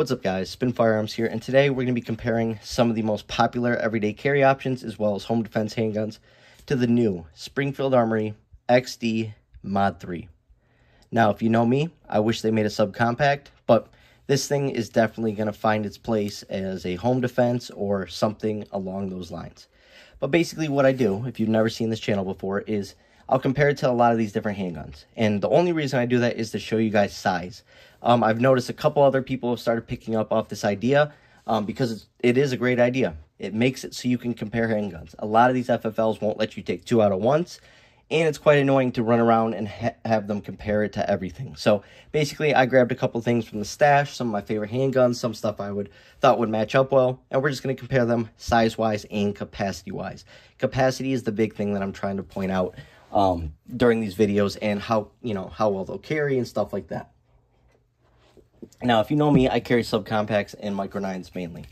What's up guys, Spin Firearms here, and today we're going to be comparing some of the most popular everyday carry options as well as home defense handguns to the new Springfield Armory XD Mod 3. Now, if you know me, I wish they made a subcompact, but this thing is definitely going to find its place as a home defense or something along those lines. But basically what I do, if you've never seen this channel before, is I'll compare it to a lot of these different handguns. And the only reason I do that is to show you guys size. Um, I've noticed a couple other people have started picking up off this idea um, because it is a great idea. It makes it so you can compare handguns. A lot of these FFLs won't let you take two out at once, and it's quite annoying to run around and ha have them compare it to everything. So basically, I grabbed a couple things from the stash, some of my favorite handguns, some stuff I would thought would match up well, and we're just going to compare them size-wise and capacity-wise. Capacity is the big thing that I'm trying to point out um, during these videos and how, you know, how well they'll carry and stuff like that. Now, if you know me, I carry subcompacts and micro nines mainly.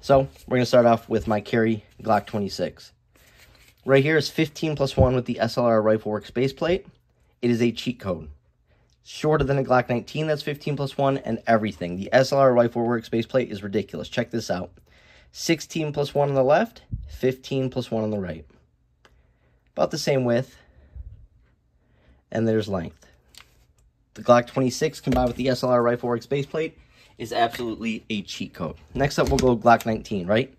So we're to start off with my carry Glock 26. Right here is 15 plus 1 with the SLR Rifle Works base plate. It is a cheat code. Shorter than a Glock 19, that's 15 plus 1, and everything. The SLR Rifle Works base plate is ridiculous. Check this out. 16 plus 1 on the left, 15 plus 1 on the right. About the same width, and there's length. The Glock 26 combined with the SLR Rifle Works base plate is absolutely a cheat code. Next up, we'll go Glock 19, right?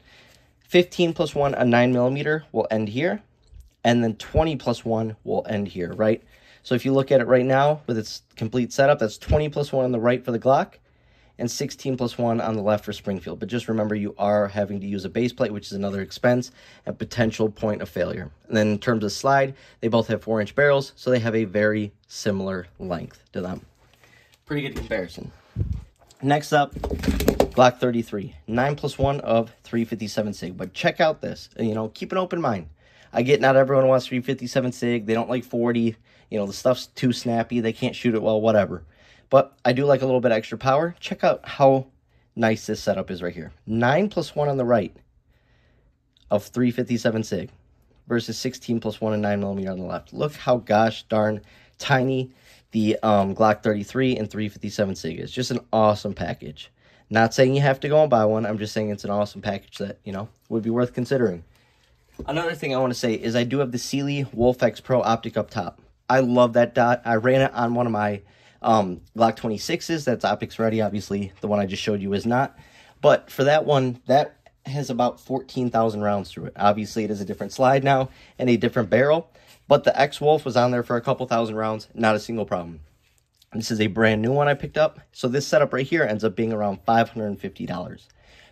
15 plus 1, a 9 millimeter will end here. And then 20 plus 1 will end here, right? So if you look at it right now with its complete setup, that's 20 plus 1 on the right for the Glock and 16 plus 1 on the left for Springfield. But just remember, you are having to use a base plate, which is another expense and potential point of failure. And then in terms of slide, they both have 4-inch barrels, so they have a very similar length to them. Pretty good comparison. Next up, Glock 33. 9 plus 1 of 357 SIG. But check out this. You know, keep an open mind. I get not everyone wants 357 SIG. They don't like 40. You know, the stuff's too snappy. They can't shoot it well, whatever. But I do like a little bit extra power. Check out how nice this setup is right here. 9 plus 1 on the right of 357 SIG versus 16 plus 1 and 9 millimeter on the left. Look how gosh darn tiny the um, Glock 33 and 357 SIG is. Just an awesome package. Not saying you have to go and buy one. I'm just saying it's an awesome package that, you know, would be worth considering. Another thing I want to say is I do have the Sealy Wolf X Pro optic up top. I love that dot. I ran it on one of my um, Glock 26s. That's optics ready. Obviously, the one I just showed you is not. But for that one, that has about 14,000 rounds through it. Obviously, it is a different slide now and a different barrel. But the X-Wolf was on there for a couple thousand rounds. Not a single problem. This is a brand new one I picked up. So this setup right here ends up being around $550.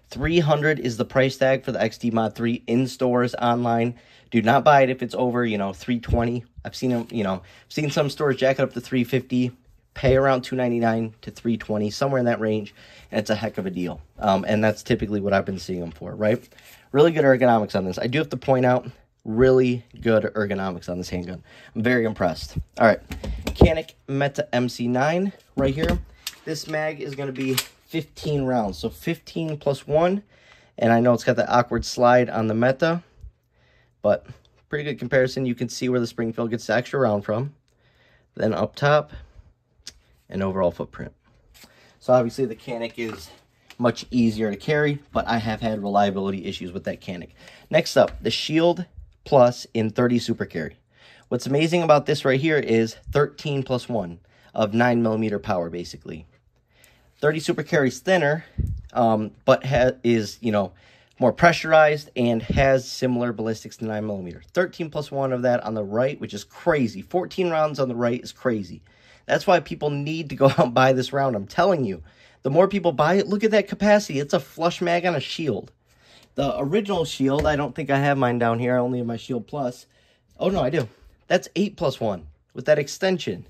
300 is the price tag for the XD Mod 3 in stores, online. Do not buy it if it's over, you know, 320. I've seen them, you know, seen some stores jack it up to 350 pay around 299 to 320 somewhere in that range and it's a heck of a deal. Um, and that's typically what i've been seeing them for right? Really good ergonomics on this. I do have to point out really good ergonomics on this handgun. I'm very impressed. All right Canik meta mc9 right here. This mag is going to be 15 rounds so 15 plus 1 and i know it's got the awkward slide on the meta but pretty good comparison. You can see where the springfield gets the extra round from. Then up top and overall footprint. So obviously the Canik is much easier to carry, but I have had reliability issues with that Canik. Next up, the Shield Plus in 30 Super Carry. What's amazing about this right here is 13 plus 1 of 9 millimeter power, basically. 30 Super Carry is thinner, um, but is, you know, more pressurized and has similar ballistics to 9 millimeter. 13 plus 1 of that on the right, which is crazy. 14 rounds on the right is crazy. That's why people need to go out and buy this round. I'm telling you. The more people buy it, look at that capacity. It's a flush mag on a shield. The original shield, I don't think I have mine down here. I only have my shield plus. Oh, no, I do. That's 8 plus 1 with that extension.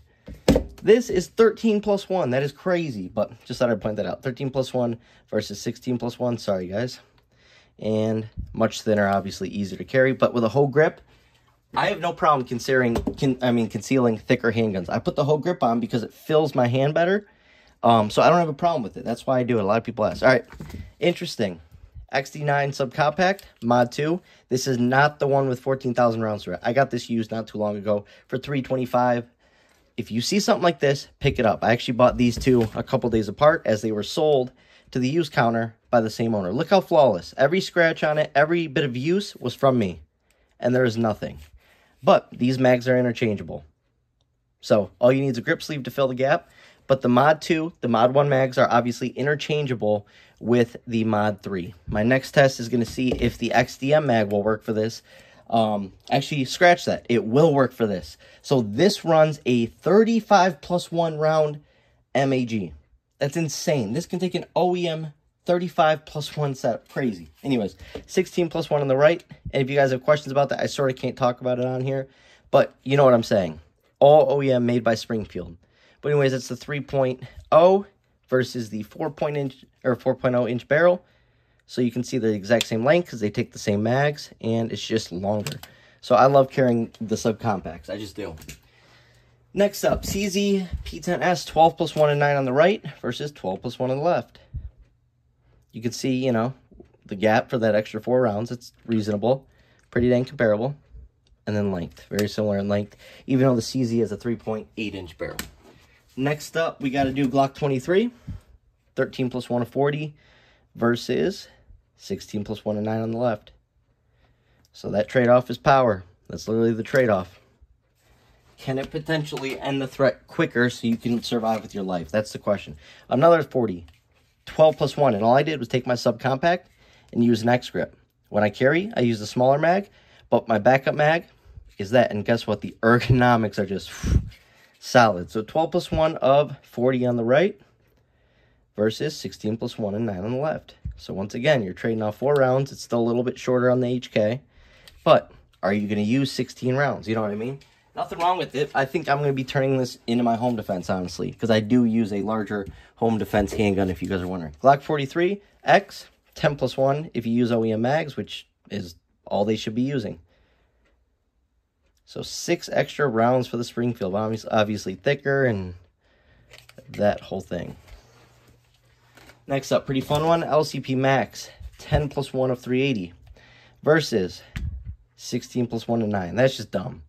This is 13 plus 1. That is crazy, but just thought I'd point that out. 13 plus 1 versus 16 plus 1. Sorry, guys. And much thinner, obviously easier to carry, but with a whole grip, I have no problem considering, con I mean, concealing thicker handguns. I put the whole grip on because it fills my hand better. Um, so I don't have a problem with it. That's why I do it. A lot of people ask. All right, interesting. XD9 subcompact, mod 2. This is not the one with 14,000 rounds through it. I got this used not too long ago for 325 if you see something like this, pick it up. I actually bought these two a couple days apart as they were sold to the used counter by the same owner. Look how flawless. Every scratch on it, every bit of use was from me. And there is nothing. But these mags are interchangeable. So all you need is a grip sleeve to fill the gap. But the Mod 2, the Mod 1 mags are obviously interchangeable with the Mod 3. My next test is going to see if the XDM mag will work for this. Um, actually, scratch that. It will work for this. So this runs a 35 plus 1 round MAG. That's insane. This can take an OEM 35 plus 1 setup. Crazy. Anyways, 16 plus 1 on the right. And if you guys have questions about that, I sort of can't talk about it on here. But you know what I'm saying. All OEM made by Springfield. But anyways, it's the 3.0 versus the 4. inch or 4.0 inch barrel. So you can see the exact same length because they take the same mags and it's just longer. So I love carrying the subcompacts. I just do. Next up, CZ P10S 12 plus 1 and 9 on the right versus 12 plus 1 on the left. You can see, you know, the gap for that extra four rounds. It's reasonable. Pretty dang comparable. And then length. Very similar in length, even though the CZ is a 3.8 inch barrel. Next up, we got to do Glock 23. 13 plus 1 of 40 versus 16 plus 1 and 9 on the left. So that trade-off is power. That's literally the trade-off. Can it potentially end the threat quicker so you can survive with your life? That's the question. Another 40. 12 plus 1. And all I did was take my subcompact and use an X-Grip. When I carry, I use the smaller mag. But my backup mag is that. And guess what? The ergonomics are just solid. So 12 plus 1 of 40 on the right versus 16 plus 1 and 9 on the left. So once again, you're trading off four rounds. It's still a little bit shorter on the HK. But are you going to use 16 rounds? You know what I mean? Nothing wrong with it. I think I'm going to be turning this into my home defense, honestly. Because I do use a larger home defense handgun, if you guys are wondering. Glock 43, X, 10 plus 1 if you use OEM mags, which is all they should be using. So six extra rounds for the Springfield. Obviously thicker and that whole thing. Next up, pretty fun one, LCP Max, 10 plus 1 of 380 versus 16 plus 1 of 9. That's just dumb.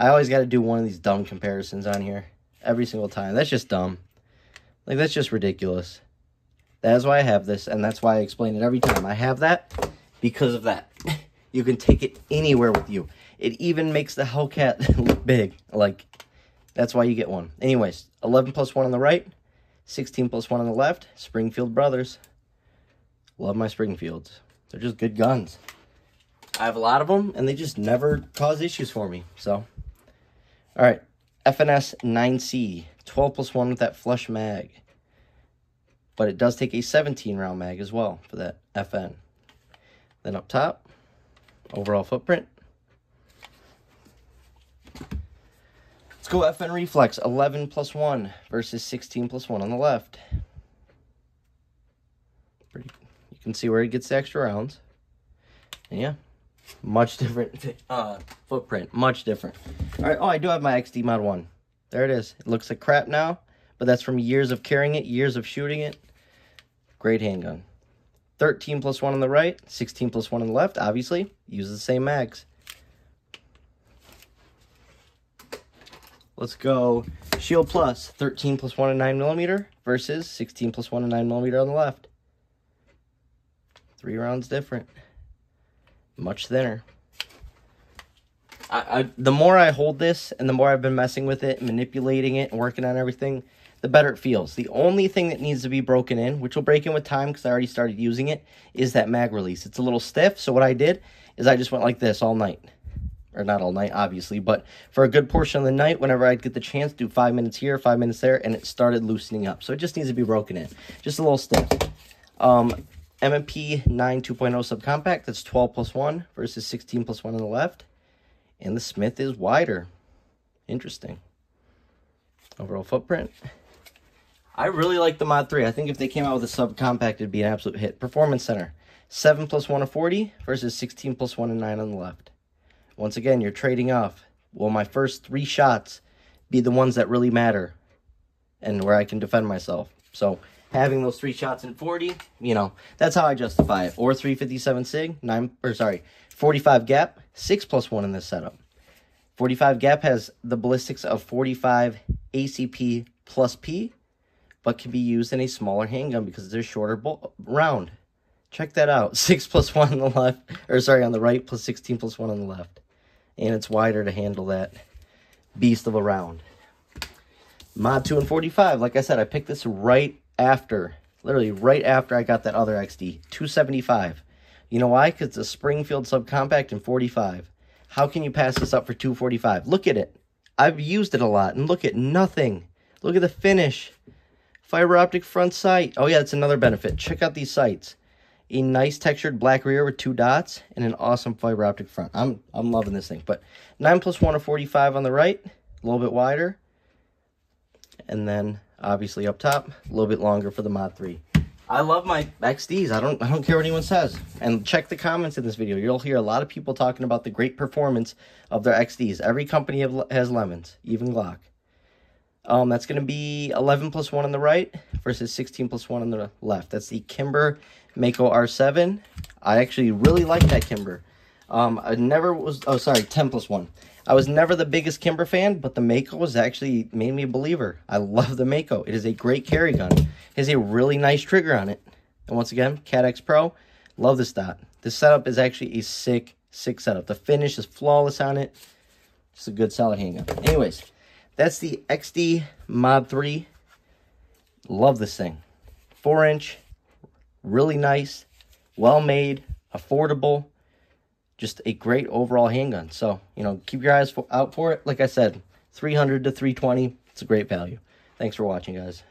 I always got to do one of these dumb comparisons on here every single time. That's just dumb. Like, that's just ridiculous. That is why I have this, and that's why I explain it every time. I have that because of that. you can take it anywhere with you. It even makes the Hellcat look big. Like, that's why you get one. Anyways, 11 plus 1 on the right, 16 plus 1 on the left, Springfield Brothers. Love my Springfields. They're just good guns. I have a lot of them, and they just never cause issues for me. So, all right. FNS 9C, 12 plus 1 with that flush mag. But it does take a 17 round mag as well for that FN. Then up top, overall footprint, Let's go FN Reflex, 11 plus 1 versus 16 plus 1 on the left. Pretty, you can see where it gets the extra rounds. And yeah, much different uh, footprint, much different. All right, oh, I do have my XD Mod 1. There it is. It looks like crap now, but that's from years of carrying it, years of shooting it. Great handgun. 13 plus 1 on the right, 16 plus 1 on the left, obviously. Use the same mags. Let's go Shield Plus, 13 plus 1 and 9 millimeter versus 16 plus 1 and 9 millimeter on the left. Three rounds different. Much thinner. I, I, the more I hold this and the more I've been messing with it, manipulating it, and working on everything, the better it feels. The only thing that needs to be broken in, which will break in with time because I already started using it, is that mag release. It's a little stiff, so what I did is I just went like this all night or not all night, obviously, but for a good portion of the night, whenever I'd get the chance, do five minutes here, five minutes there, and it started loosening up. So it just needs to be broken in. Just a little stiff. Um, M&P 9 2.0 subcompact, that's 12 plus 1 versus 16 plus 1 on the left. And the Smith is wider. Interesting. Overall footprint. I really like the Mod 3. I think if they came out with a subcompact, it'd be an absolute hit. Performance Center. 7 plus 1 of 40 versus 16 plus 1 and 9 on the left. Once again, you're trading off. Will my first three shots be the ones that really matter and where I can defend myself? So having those three shots in 40, you know, that's how I justify it. Or 357 SIG, 9, or sorry, 45 gap, 6 plus 1 in this setup. 45 gap has the ballistics of 45 ACP plus P, but can be used in a smaller handgun because they're shorter round. Check that out. 6 plus 1 on the left, or sorry, on the right, plus 16 plus 1 on the left. And it's wider to handle that beast of a round. Mod 2 and 45, like I said, I picked this right after, literally right after I got that other XD, 275. You know why? Because it's a Springfield subcompact in 45. How can you pass this up for 245? Look at it. I've used it a lot, and look at nothing. Look at the finish. Fiber optic front sight. Oh, yeah, that's another benefit. Check out these sights. A nice textured black rear with two dots and an awesome fiber optic front. I'm I'm loving this thing. But 9 plus 1 or 45 on the right, a little bit wider. And then, obviously, up top, a little bit longer for the Mod 3. I love my XDs. I don't I don't care what anyone says. And check the comments in this video. You'll hear a lot of people talking about the great performance of their XDs. Every company have, has lemons, even Glock. Um, that's going to be 11 plus 1 on the right versus 16 plus 1 on the left. That's the Kimber Mako R7. I actually really like that Kimber. Um, I never was, oh, sorry, 10 plus 1. I was never the biggest Kimber fan, but the Mako was actually made me a believer. I love the Mako. It is a great carry gun. It has a really nice trigger on it. And once again, CATX Pro, love this dot. This setup is actually a sick, sick setup. The finish is flawless on it. It's a good solid handgun. Anyways, that's the XD Mod 3. Love this thing. 4 inch, really nice, well made, affordable just a great overall handgun. So, you know, keep your eyes out for it. Like I said, 300 to 320, it's a great value. Thanks for watching, guys.